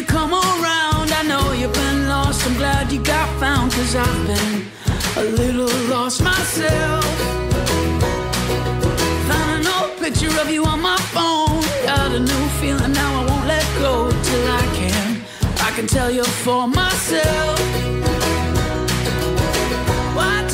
you come around. I know you've been lost, I'm glad you got found, cause I've been a little lost myself. Found an old picture of you on my phone. Got a new feeling now, I won't let go till I can. I can tell you for myself. Why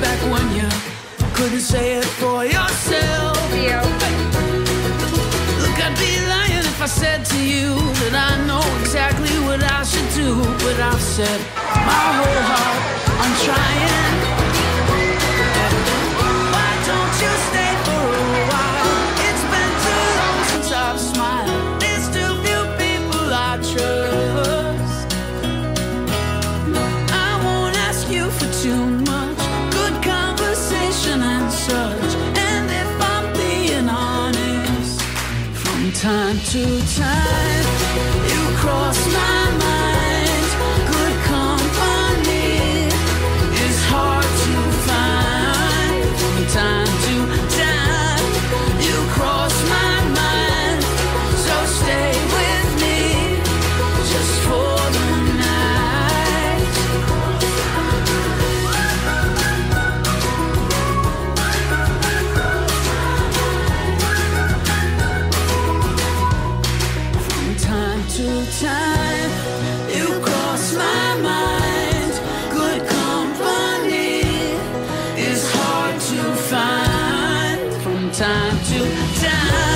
back when you couldn't say it for yourself. Look, I'd be lying if I said to you that I know exactly what I should do. But I've said my whole heart, I'm trying. To time, you cross my time to time.